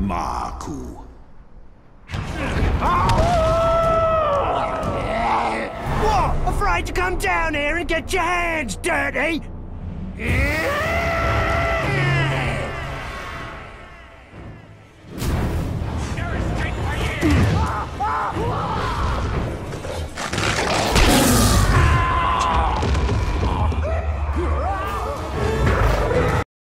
Maku. What? Afraid to come down here and get your hands dirty?